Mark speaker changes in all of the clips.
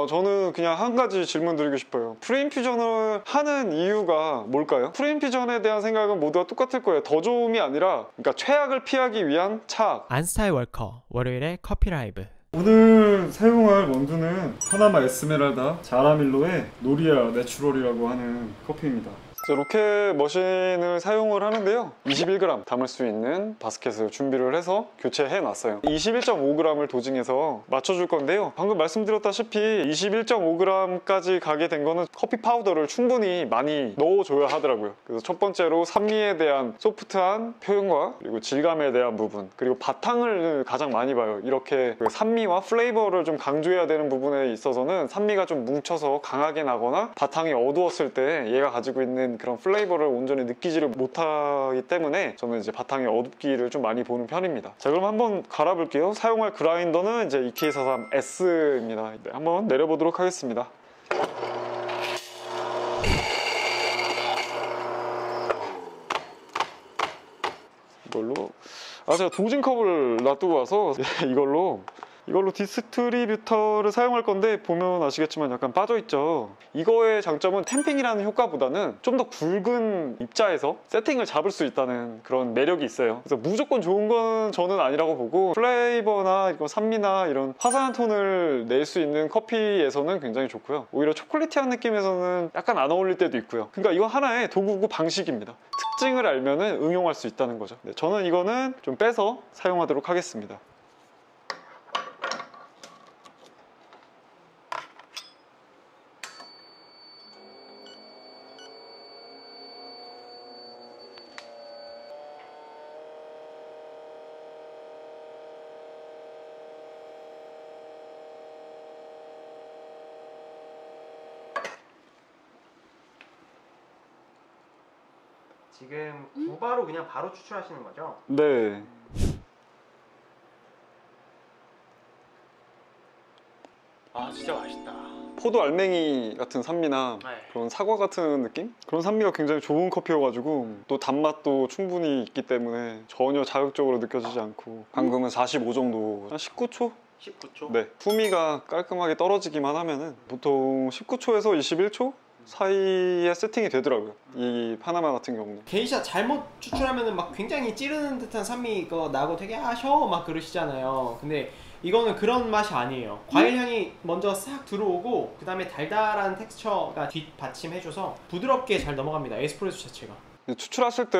Speaker 1: 어, 저는 그냥 한 가지 질문 드리고 싶어요. pre-infusion을 하는 이유가 뭘까요? pre-infusion에 대한 생각은 모두가 똑같을 거예요. 더 좋음이 아니라 그러니까 최악을 피하기 위한 차악.
Speaker 2: 안스타의 월커 월요일에 커피 라이브
Speaker 1: 오늘 사용할 원두는 파나마 에스메랄다 자라밀로의 노리아 natural이라고 하는 커피입니다. 로켓 machine을 사용을 하는데요. 21g 담을 수 있는 바스켓을 준비를 해서 교체해 놨어요. 21.5g을 dosing해서 맞춰줄 건데요. 방금 말씀드렸다시피 21.5g까지 가게 된 거는 커피 파우더를 충분히 많이 넣어줘야 하더라고요. 그래서 첫 번째로 산미에 대한 소프트한 표현과 그리고 질감에 대한 부분 그리고 바탕을 가장 많이 봐요. 이렇게 그 산미와 플레이버를 좀 강조해야 되는 부분에 있어서는 산미가 좀 뭉쳐서 강하게 나거나 바탕이 어두웠을 때 얘가 가지고 있는 그런 플레이버를 온전히 느끼지를 못하기 때문에 저는 이제 바탕의 어둡기를 좀 많이 보는 편입니다. 자 그럼 한번 갈아볼게요. 사용할 그라인더는 이제 EK43S입니다. 네, 한번 내려보도록 하겠습니다. 이걸로 아 제가 dosing컵을 놔두고 와서 이걸로 이걸로 distributor를 사용할 건데 보면 아시겠지만 약간 빠져있죠. 이거의 장점은 tamping이라는 효과보다는 좀 더 굵은 입자에서 세팅을 잡을 수 있다는 그런 매력이 있어요. 그래서 무조건 좋은 건 저는 아니라고 보고 flavor나 이거 산미나 이런 화사한 톤을 낼 수 있는 커피에서는 굉장히 좋고요. 오히려 chocolatey한 느낌에서는 약간 안 어울릴 때도 있고요. 그러니까 이건 하나의 도구고 방식입니다. 특징을 알면 응용할 수 있다는 거죠. 네, 저는 이거는 좀 빼서 사용하도록 하겠습니다
Speaker 2: 지금 구바로 그냥 바로 추출하시는 거죠?
Speaker 1: 네.
Speaker 2: 아 진짜 맛있다
Speaker 1: 포도 알맹이 같은 산미나
Speaker 2: 네.
Speaker 1: 그런 사과 같은 느낌? 그런 산미가 굉장히 좋은 커피여가지고 또 단맛도 충분히 있기 때문에 전혀 자극적으로 느껴지지 않고 방금은 45 정도 한 19초?
Speaker 2: 19초?
Speaker 1: 네 품위가 깔끔하게 떨어지기만 하면은 보통 19초에서 21초 사이에 세팅이 되더라고요. 이 파나마 같은 경우는.
Speaker 2: 게이샤 잘못 추출하면은 막 굉장히 찌르는 듯한 산미 이거 나고 되게 아 셔! 막 그러시잖아요. 근데 이거는 그런 맛이 아니에요. 과일 향이 먼저 싹 들어오고 그 다음에 달달한 텍스처가 뒷받침해줘서 부드럽게 잘 넘어갑니다 에스프레소 자체가.
Speaker 1: 추출하실 때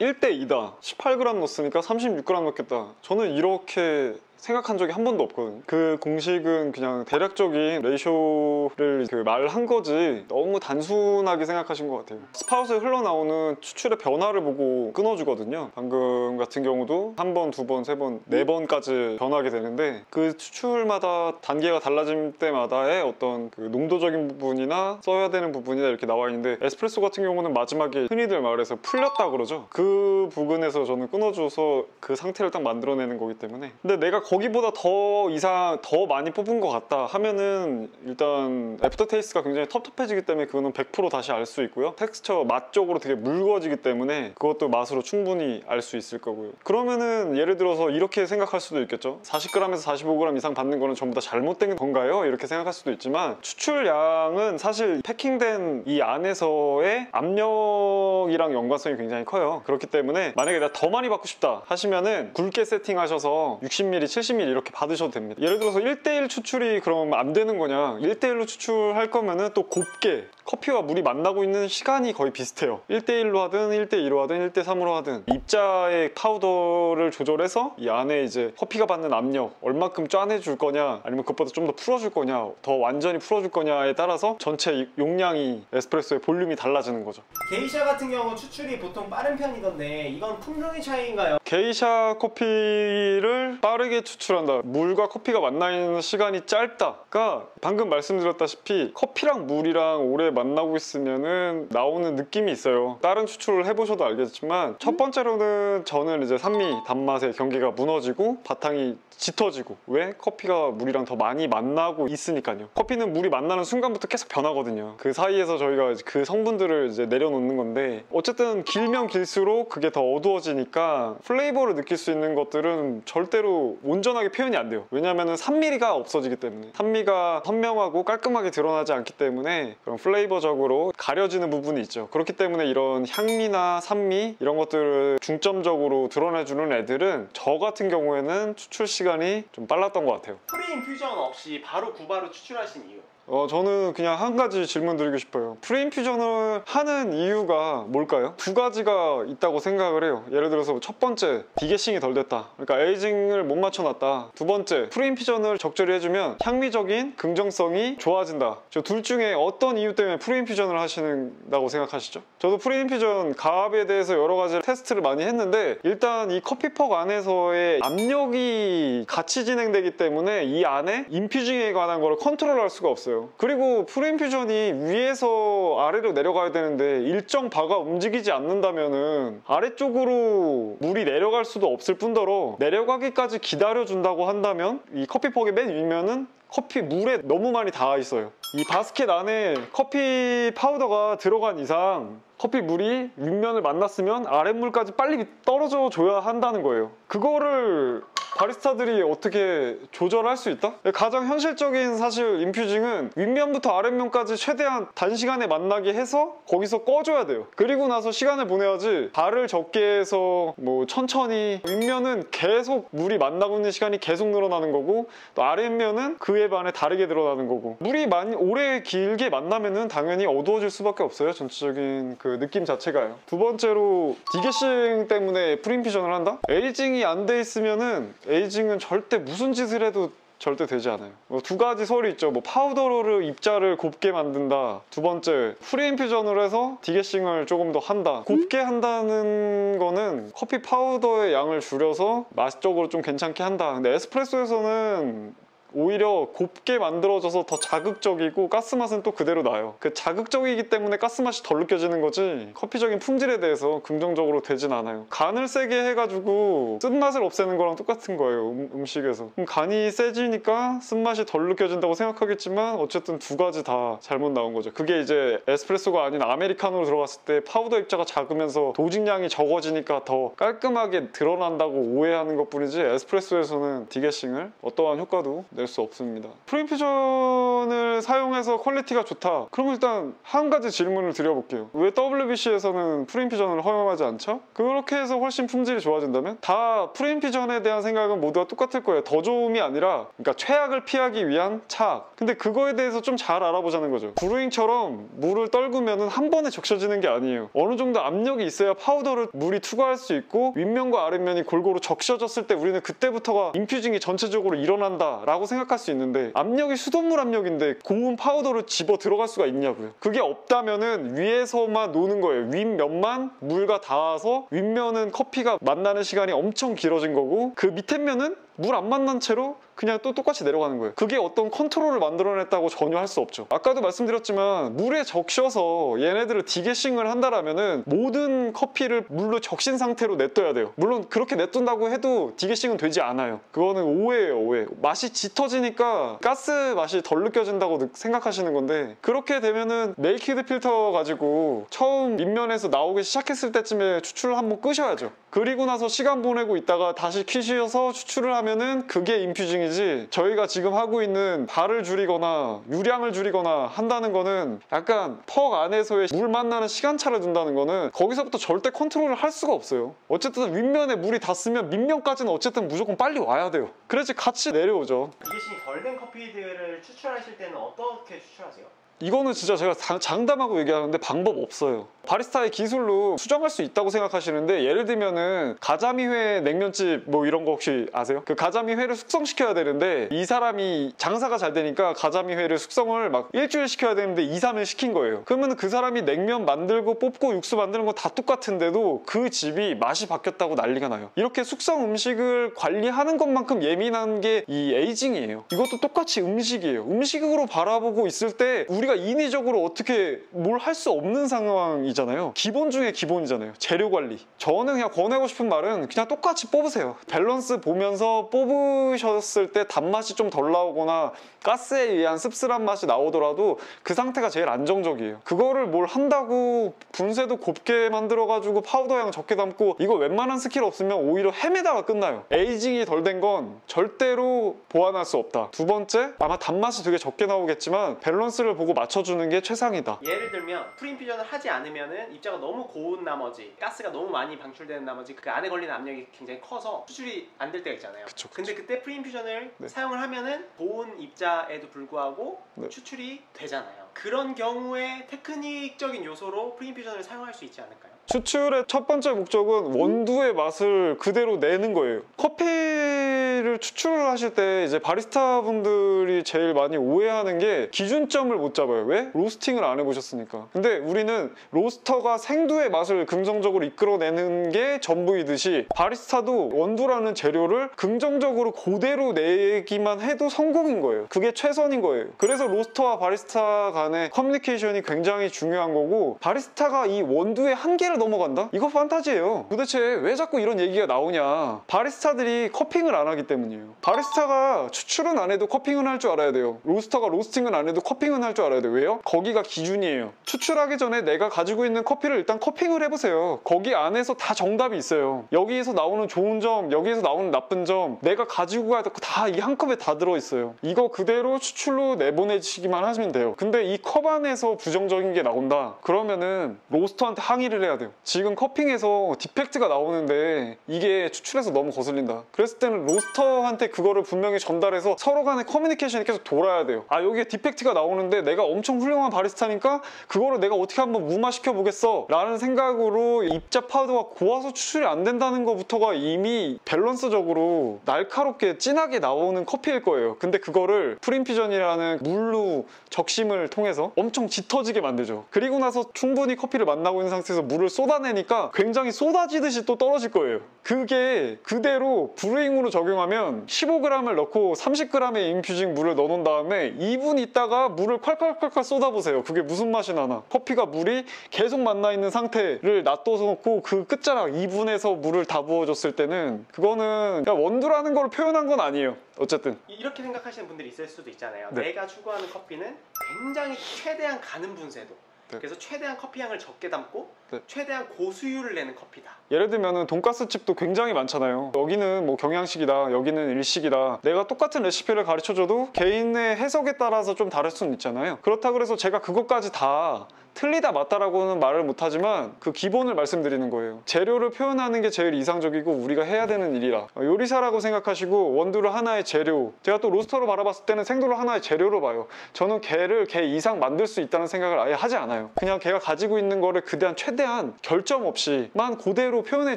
Speaker 1: 1대 2다. 18g 넣었으니까 36g 넣겠다. 저는 이렇게 생각한 적이 한 번도 없거든요 그 공식은 그냥 대략적인 ratio를 그 말한 거지 너무 단순하게 생각하신 것 같아요. spout에 흘러나오는 추출의 변화를 보고 끊어주거든요. 방금 같은 경우도 한 번, 두 번, 세 번, 네 번까지 변하게 되는데 그 추출마다 단계가 달라질 때마다의 어떤 그 농도적인 부분이나 써야 되는 부분이나 이렇게 나와 있는데 에스프레소 같은 경우는 마지막에 흔히들 말해서 풀렸다 그러죠. 그 부분에서 저는 끊어줘서 그 상태를 딱 만들어내는 거기 때문에. 근데 내가 거기보다 더 이상 더 많이 뽑은 것 같다 하면은 일단 aftertaste가 굉장히 텁텁해지기 때문에 그거는 100% 다시 알 수 있고요. 텍스처 맛 쪽으로 되게 묽어지기 때문에 그것도 맛으로 충분히 알 수 있을 거고요. 그러면은 예를 들어서 이렇게 생각할 수도 있겠죠. 40g에서 45g 이상 받는 거는 전부 다 잘못된 건가요? 이렇게 생각할 수도 있지만 추출량은 사실 패킹된 이 안에서의 압력이랑 연관성이 굉장히 커요. 그렇기 때문에 만약에 내가 더 많이 받고 싶다 하시면은 굵게 세팅하셔서 60ml, 70ml 이렇게 받으셔도 됩니다. 예를 들어서 1대1 추출이 그럼 안 되는 거냐? 1대1로 추출할 거면은 또 곱게 커피와 물이 만나고 있는 시간이 거의 비슷해요. 1대1로 하든 1대2로 하든 1대3으로 하든 입자의 파우더를 조절해서 이 안에 이제 커피가 받는 압력 얼마큼 짜내줄 거냐 아니면 그것보다 좀 더 풀어줄 거냐 더 완전히 풀어줄 거냐에 따라서 전체 용량이 에스프레소의 볼륨이 달라지는 거죠.
Speaker 2: 게이샤 같은 경우 추출이 보통 빠른 편이던데 이건 품종의 차이인가요?
Speaker 1: 게이샤 커피를 빠르게 추출한다. 물과 커피가 만나 있는 시간이 짧다가 방금 말씀드렸다시피 커피랑 물이랑 오래 만나고 있으면은 나오는 느낌이 있어요. 다른 추출을 해보셔도 알겠지만 첫 번째로는 저는 이제 산미 단맛의 경계가 무너지고 바탕이 짙어지고 왜 커피가 물이랑 더 많이 만나고 있으니까요. 커피는 물이 만나는 순간부터 계속 변하거든요. 그 사이에서 저희가 그 성분들을 이제 내려놓는 건데 어쨌든 길면 길수록 그게 더 어두워지니까 플레이버를 느낄 수 있는 것들은 절대로 온전하게 표현이 안 돼요. 왜냐하면 산미가 없어지기 때문에 산미가 선명하고 깔끔하게 드러나지 않기 때문에 그런 flavor적으로 가려지는 부분이 있죠. 그렇기 때문에 이런 향미나 산미 이런 것들을 중점적으로 드러내주는 애들은 저 같은 경우에는 추출 시간이 좀 빨랐던 것 같아요.
Speaker 2: pre-infusion 없이 바로 9바로 추출하신 이유.
Speaker 1: 어, 저는 그냥 한 가지 질문 드리고 싶어요. pre-infusion을 하는 이유가 뭘까요? 두 가지가 있다고 생각을 해요. 예를 들어서 첫 번째, degassing이 덜 됐다. 그러니까 aging을 못 맞춰놨다. 두 번째, pre-infusion을 적절히 해주면 향미적인 긍정성이 좋아진다. 저 둘 중에 어떤 이유 때문에 pre-infusion을 하시는다고 생각하시죠? 저도 pre-infusion 가압에 대해서 여러 가지 테스트를 많이 했는데 일단 이 커피 puck 안에서의 압력이 같이 진행되기 때문에 이 안에 infusing에 관한 거를 컨트롤할 수가 없어요. 그리고 pre-infusion이 위에서 아래로 내려가야 되는데 일정 바가 움직이지 않는다면은 아래쪽으로 물이 내려갈 수도 없을 뿐더러 내려가기까지 기다려준다고 한다면 이 커피 puck의 맨 위면은 커피 물에 너무 많이 닿아 있어요. 이 바스켓 안에 커피 파우더가 들어간 이상 커피 물이 윗면을 만났으면 아랫물까지 빨리 떨어져 줘야 한다는 거예요. 그거를 바리스타들이 어떻게 조절할 수 있다? 가장 현실적인 사실 인퓨징은 윗면부터 아랫면까지 최대한 단시간에 만나게 해서 거기서 꺼줘야 돼요. 그리고 나서 시간을 보내야지 발을 적게 해서 뭐 천천히 윗면은 계속 물이 만나고 있는 시간이 계속 늘어나는 거고 또 아랫면은 그에 반해 다르게 늘어나는 거고 물이 많이 오래 길게 만나면은 당연히 어두워질 수밖에 없어요. 전체적인 그 느낌 자체가요. 두 번째로 디게싱 때문에 프린피전을 한다? 에이징이 안 돼 있으면은 에이징은 절대 무슨 짓을 해도 절대 되지 않아요. 뭐 두 가지 소리 있죠. 뭐 파우더로 입자를 곱게 만든다. 두 번째 pre-infusion을 해서 degassing을 조금 더 한다. 곱게 한다는 거는 커피 파우더의 양을 줄여서 맛적으로 좀 괜찮게 한다. 근데 에스프레소에서는 오히려 곱게 만들어져서 더 자극적이고 가스 맛은 또 그대로 나요. 그 자극적이기 때문에 가스 맛이 덜 느껴지는 거지 커피적인 품질에 대해서 긍정적으로 되진 않아요. 간을 세게 해가지고 쓴맛을 없애는 거랑 똑같은 거예요. 음식에서 간이 세지니까 쓴맛이 덜 느껴진다고 생각하겠지만 어쨌든 두 가지 다 잘못 나온 거죠. 그게 이제 에스프레소가 아닌 아메리카노로 들어갔을 때 파우더 입자가 작으면서 dosing량이 적어지니까 더 깔끔하게 드러난다고 오해하는 것 뿐이지 에스프레소에서는 degassing을 어떠한 효과도 낼수 없습니다. pre-infusion을 사용해서 quality가 좋다. 그럼 일단 한 가지 질문을 드려볼게요. 왜 WBC에서는 pre-infusion을 허용하지 않죠? 그렇게 해서 훨씬 품질이 좋아진다면 다 pre-infusion에 대한 생각은 모두가 똑같을 거예요. 더 좋음이 아니라 그러니까 최악을 피하기 위한 차악. 근데 그거에 대해서 좀 잘 알아보자는 거죠. brewing처럼 물을 떨구면 한 번에 적셔지는 게 아니에요. 어느 정도 압력이 있어야 파우더를 물이 투과할 수 있고 윗면과 아랫면이 골고루 적셔졌을 때 우리는 그때부터가 infusing이 전체적으로 일어난다 라고 생각 할 수 있는데 압력이 수돗물 압력인데 고운 파우더를 집어 들어갈 수가 있냐고요. 그게 없다면은 위에서만 노는 거예요. 윗면만 물과 닿아서 윗면은 커피가 만나는 시간이 엄청 길어진 거고 그 밑에 면은 물 안 만난 채로 그냥 또 똑같이 내려가는 거예요. 그게 어떤 컨트롤을 만들어냈다고 전혀 할 수 없죠. 아까도 말씀드렸지만 물에 적셔서 얘네들을 degassing을 한다라면은 모든 커피를 물로 적신 상태로 냅둬야 돼요. 물론 그렇게 냅둔다고 해도 degassing은 되지 않아요. 그거는 오해예요, 오해. 맛이 짙어지니까 가스 맛이 덜 느껴진다고 느- 생각하시는 건데 그렇게 되면은 naked filter 가지고 처음 밑면에서 나오기 시작했을 때쯤에 추출을 한번 끄셔야죠. 그리고 나서 시간 보내고 있다가 다시 키셔서 추출을 하면은 그게 infusing이 지 저희가 지금 하고 있는 발을 줄이거나 유량을 줄이거나 한다는 거는 약간 퍽 안에서의 물 만나는 시간차를 둔다는 거는 거기서부터 절대 컨트롤을 할 수가 없어요. 어쨌든 윗면에 물이 닿으면 밑면까지는 어쨌든 무조건 빨리 와야 돼요. 그래야지 같이 내려오죠.
Speaker 2: 디게싱이 덜된 커피들을 추출하실 때는 어떻게 추출하세요?
Speaker 1: 이거는 진짜 제가 장- 장담하고 얘기하는데 방법 없어요. 바리스타의 기술로 수정할 수 있다고 생각하시는데 예를 들면은 가자미회 냉면집 뭐 이런 거 혹시 아세요? 그 가자미회를 숙성시켜야 되는데 이 사람이 장사가 잘 되니까 가자미회를 숙성을 막 일주일 시켜야 되는데 2, 3일 시킨 거예요. 그러면 그 사람이 냉면 만들고 뽑고 육수 만드는 거 다 똑같은데도 그 집이 맛이 바뀌었다고 난리가 나요. 이렇게 숙성 음식을 관리하는 것만큼 예민한 게 이 aging이에요. 이것도 똑같이 음식이에요. 음식으로 바라보고 있을 때 우리 우리가 인위적으로 어떻게 뭘 할 수 없는 상황이잖아요. 기본 중에 기본이잖아요. 재료 관리. 저는 그냥 권하고 싶은 말은 그냥 똑같이 뽑으세요. 밸런스 보면서 뽑으셨을 때 단맛이 좀 덜 나오거나 가스에 의한 씁쓸한 맛이 나오더라도 그 상태가 제일 안정적이에요. 그거를 뭘 한다고 분쇄도 곱게 만들어가지고 파우더 양 적게 담고 이거 웬만한 스킬 없으면 오히려 헤매다가 끝나요. aging이 덜 된 건 절대로 보완할 수 없다. 두 번째, 아마 단맛이 되게 적게 나오겠지만 밸런스를 보고 맞춰주는 게 최상이다.
Speaker 2: 예를 들면 프린퓨전을 하지 않으면은 입자가 너무 고운 나머지 가스가 너무 많이 방출되는 나머지 그 안에 걸리는 압력이 굉장히 커서 수출이 안 될 때가 있잖아요.
Speaker 1: 그쵸, 그쵸.
Speaker 2: 근데 그때 프린퓨전을
Speaker 1: 네.
Speaker 2: 사용을 하면은 고운 입자에도 불구하고
Speaker 1: 네.
Speaker 2: 추출이 되잖아요. 그런 경우에 테크닉적인 요소로 프린퓨전을 사용할 수 있지 않을까요?
Speaker 1: 추출의 첫 번째 목적은 원두의 맛을 그대로 내는 거예요. 커피를 추출을 하실 때 이제 바리스타 분들이 제일 많이 오해하는 게 기준점을 못 잡아요. 왜? 로스팅을 안 해보셨으니까. 근데 우리는 로스터가 생두의 맛을 긍정적으로 이끌어내는 게 전부이듯이 바리스타도 원두라는 재료를 긍정적으로 그대로 내기만 해도 성공인 거예요. 그게 최선인 거예요. 그래서 roaster와 바리스타 간의 커뮤니케이션이 굉장히 중요한 거고 바리스타가 이 원두의 한계를 넘어간다? 이거 판타지예요. 도대체 왜 자꾸 이런 얘기가 나오냐? 바리스타들이 cupping을 안 하기 때문이에요. 바리스타가 추출은 안 해도 cupping은 할 줄 알아야 돼요. roaster가 roasting은 안 해도 cupping은 할 줄 알아야 돼요. 왜요? 거기가 기준이에요. 추출하기 전에 내가 가지고 있는 커피를 일단 cupping을 해보세요. 거기 안에서 다 정답이 있어요. 여기에서 나오는 좋은 점, 여기에서 나오는 나쁜 점, 내가 가지고 가야 다 이 한 컵에 다 들어있어요. 이거 그대로 추출로 내보내시기만 하시면 돼요. 근데 이 컵 안에서 부정적인 게 나온다. 그러면은 roaster한테 항의를 해야 돼요. 지금 cupping에서 defect가 나오는데 이게 추출해서 너무 거슬린다. 그랬을 때는 roaster한테 그거를 분명히 전달해서 서로 간의 커뮤니케이션이 계속 돌아야 돼요. 아 여기에 defect가 나오는데 내가 엄청 훌륭한 바리스타니까 그거를 내가 어떻게 한번 무마시켜 보겠어 라는 생각으로 입자 파우더가 고와서 추출이 안 된다는 것부터가 이미 밸런스적으로 날카롭게 진하게 나오는 커피일 거예요. 근데 그거를 pre-infusion이라는 물로 적심을 통해서 엄청 짙어지게 만들죠. 그리고 나서 충분히 커피를 만나고 있는 상태에서 물을 쏟아내니까 굉장히 쏟아지듯이 또 떨어질 거예요. 그게 그대로 brewing으로 적용하면 15g을 넣고 30g의 infusing 물을 넣어놓은 다음에 2분 있다가 물을 콸콸콸콸 쏟아보세요. 그게 무슨 맛이 나나? 커피가 물이 계속 만나 있는 상태를 놔둬서 놓고 그 끝자락 2분에서 물을 다 부어줬을 때는 그거는 원두라는 걸 표현한 건 아니에요. 어쨌든
Speaker 2: 이- 이렇게 생각하시는 분들이 있을 수도 있잖아요.
Speaker 1: 네.
Speaker 2: 내가 추구하는 커피는 굉장히 최대한 가는 분쇄도.
Speaker 1: 네.
Speaker 2: 그래서 최대한 커피 향을 적게 담고
Speaker 1: 네.
Speaker 2: 최대한 고수율을 내는 커피다.
Speaker 1: 예를 들면은 돈가스 집도 굉장히 많잖아요. 여기는 뭐 경양식이다, 여기는 일식이다. 내가 똑같은 레시피를 가르쳐줘도 개인의 해석에 따라서 좀 다를 수는 있잖아요. 그렇다 그래서 제가 그것까지 다 틀리다 맞다라고는 말을 못하지만 그 기본을 말씀드리는 거예요. 재료를 표현하는 게 제일 이상적이고 우리가 해야 되는 일이라. 어, 요리사라고 생각하시고 원두를 하나의 재료. 제가 또 로스터로 바라봤을 때는 생두를 하나의 재료로 봐요. 저는 개를 개 이상 만들 수 있다는 생각을 아예 하지 않아요. 그냥 걔가 가지고 있는 거를 그대한 최대한 결점 없이만 그대로 표현해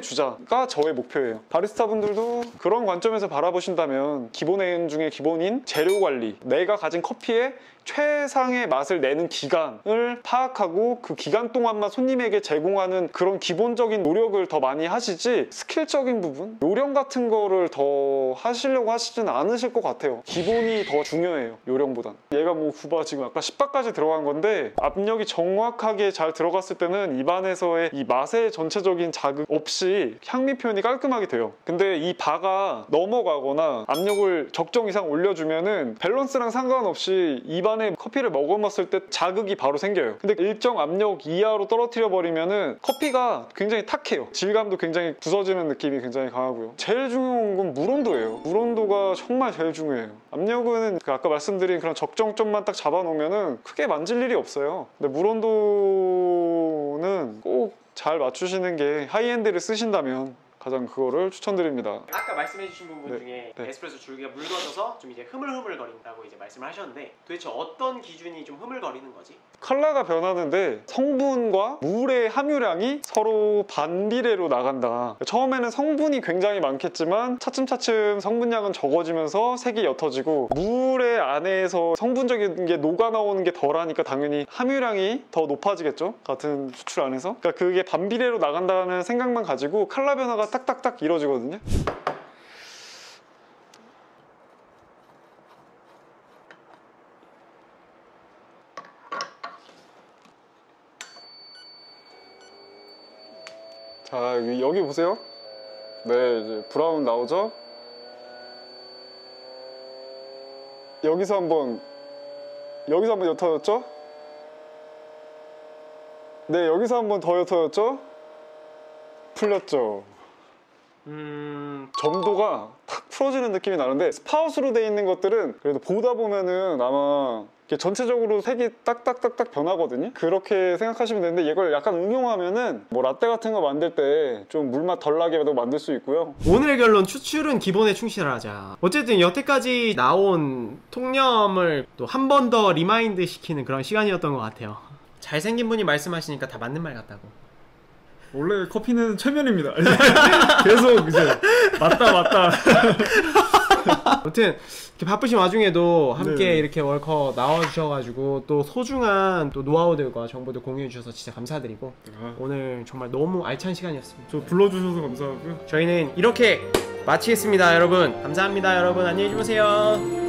Speaker 1: 주자가 저의 목표예요. 바리스타 분들도 그런 관점에서 바라보신다면 기본인 중에 기본인 재료 관리, 내가 가진 커피에 최상의 맛을 내는 기간을 파악하고 그 기간 동안만 손님에게 제공하는 그런 기본적인 노력을 더 많이 하시지 skill적인 부분, 요령 같은 거를 더 하시려고 하시진 않으실 것 같아요. 기본이 더 중요해요. 요령보단. 얘가 뭐 9바 지금 아까 10바까지 들어간 건데 압력이 정확하게 잘 들어갔을 때는 입안에서의 이 맛의 전체적인 자극 없이 향미 표현이 깔끔하게 돼요. 근데 이 바가 넘어가거나 압력을 적정 이상 올려주면은 밸런스랑 상관없이 입안에 커피를 먹어봤을 때 자극이 바로 생겨요. 근데 일정 압력 이하로 떨어뜨려 버리면은 커피가 굉장히 탁해요. 질감도 굉장히 부서지는 느낌이 굉장히 강하고요. 제일 중요한 건 물온도예요. 물온도가 정말 제일 중요해요. 압력은 그 아까 말씀드린 그런 적정점만 딱 잡아놓으면은 크게 만질 일이 없어요. 근데 물온도는 꼭 잘 맞추시는 게 high-end를 쓰신다면 가장 그거를 추천드립니다.
Speaker 2: 아까 말씀해주신 부분
Speaker 1: 네,
Speaker 2: 중에
Speaker 1: 네.
Speaker 2: 에스프레소 줄기가 묽어져서 좀 이제 흐물흐물거린다고 이제 말씀을 하셨는데 도대체 어떤 기준이 좀 흐물거리는 거지?
Speaker 1: 컬러가 변하는데 성분과 물의 함유량이 서로 반비례로 나간다. 처음에는 성분이 굉장히 많겠지만 차츰차츰 성분량은 적어지면서 색이 옅어지고 물의 안에서 성분적인 게 녹아 나오는 게 덜하니까 당연히 함유량이 더 높아지겠죠. 같은 추출 안에서. 그러니까 그게 반비례로 나간다는 생각만 가지고 컬러 변화가 딱 딱딱딱 이루어지거든요. 자 여기, 여기 보세요. 네 이제 브라운 나오죠? 여기서 한번 여기서 한번 옅어졌죠? 네 여기서 한번 더 옅어졌죠? 풀렸죠?
Speaker 2: 음,
Speaker 1: 점도가 탁 풀어지는 느낌이 나는데 spout으로 돼 있는 것들은 그래도 보다 보면은 아마 전체적으로 색이 딱딱딱딱 변하거든요 그렇게 생각하시면 되는데 이걸 약간 응용하면은 뭐 라떼 같은 거 만들 때 좀 물맛 덜 나게도 만들 수 있고요
Speaker 2: 오늘의 결론 추출은 기본에 충실하자. 어쨌든 여태까지 나온 통념을 또 한 번 더 remind 시키는 그런 시간이었던 것 같아요. 잘생긴 분이 말씀하시니까 다 맞는 말 같다고.
Speaker 3: 원래 커피는 최면입니다. 계속 이제 맞다 맞다.
Speaker 2: 아무튼 이렇게 바쁘신 와중에도 함께
Speaker 3: 네.
Speaker 2: 이렇게 월커 나와주셔가지고 또 소중한 또 노하우들과 정보들 공유해주셔서 진짜 감사드리고
Speaker 3: 아,
Speaker 2: 오늘 정말 너무 알찬 시간이었습니다.
Speaker 3: 저 불러주셔서 감사하고요.
Speaker 2: 저희는 이렇게 마치겠습니다, 여러분. 감사합니다, 여러분. 안녕히 주무세요.